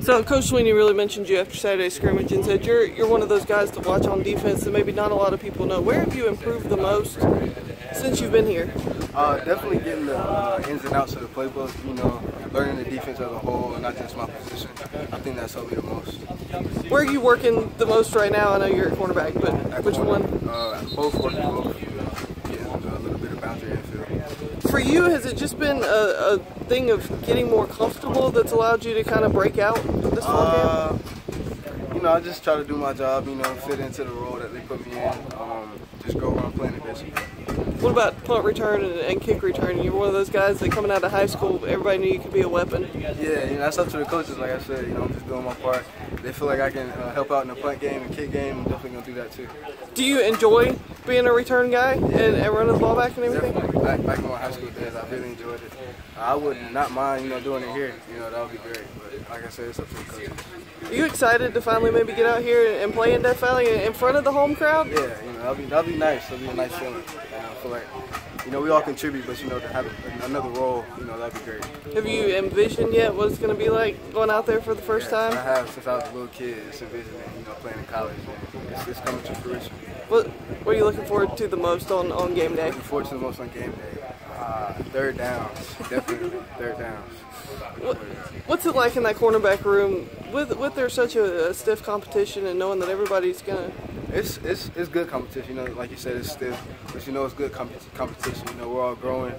So Coach Swinney really mentioned you after Saturday's scrimmage and said you're you're one of those guys to watch on defense that maybe not a lot of people know. Where have you improved the most since you've been here? Uh, definitely getting the uh, ins and outs of the playbook. You know, learning the defense as a whole, and not just my position. I think that's helped me the most. Where are you working the most right now? I know you're at cornerback, but At which corner, one? Uh, both working both. Yeah, a little bit of boundary infield. For you, has it just been a, a thing of getting more comfortable that's allowed you to kind of break out this fall Uh, camp? you know, I just try to do my job. You know, fit into the role that they put me in. Um, just go I'm playing it, basically. What about punt return and, and kick return? You're one of those guys that coming out of high school, everybody knew you could be a weapon. Yeah, you know, that's up to the coaches. Like I said, you know, I'm just doing my part. They feel like I can uh, help out in the punt game and kick game. I'm definitely gonna do that too. Do you enjoy being a return guy and, and running the ball back and everything? Definitely. Back, back in my high school days, I really enjoyed it. I would not mind, you know, doing it here. You know, that would be great. But like I said, it's up to the coaches. Are you excited to finally maybe get out here and play in Death Valley in front of the home crowd? Yeah, you know, that'll be that'll be nice. That'll be a nice feeling. And I feel like, you know, we all contribute, but you know, to have another role, you know, that'd be great. Have you envisioned yet what it's going to be like going out there for the first I time? have since I was a little kid. It's envisioning, you know, playing in college. It's, it's coming to fruition. What, what are you looking forward to the most on, on game day? Looking forward to the most on game day. Uh, third downs, definitely third downs. What, what's it like in that cornerback room with with there such a, a stiff competition and knowing that everybody's gonna It's it's it's good competition. You know, like you said, it's stiff, but you know it's good comp- competition. You know, we're all growing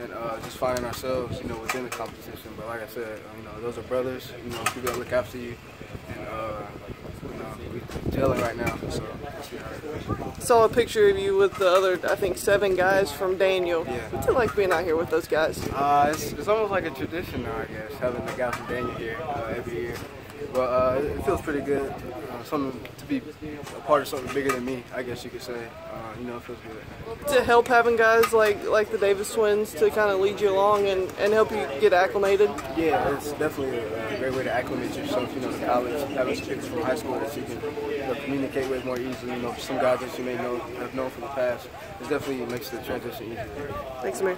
and uh, just finding ourselves, you know, within the competition. But like I said, uh, you know, those are brothers. You know, people that look after you, and uh, you know, we gelling right now. So let's see how it goes. saw a picture of you with the other I think seven guys from Daniel. Yeah. What's it like being out here with those guys? Uh, it's, it's almost like a tradition now, I guess, having the guys from Daniel here uh, every year. But uh, it it feels pretty good. Uh, something to be a part of something bigger than me, I guess you could say. Uh, you know, it feels good. To help having guys like like the Davis twins to kind of lead you along and, and help you get acclimated. Yeah, it's definitely a, a great way to acclimate yourself, you know, to college, having kids from high school that you can you know, communicate with more easily, you know, some guys that you may know have known from the past. It definitely makes the transition easier. Thanks, Amir.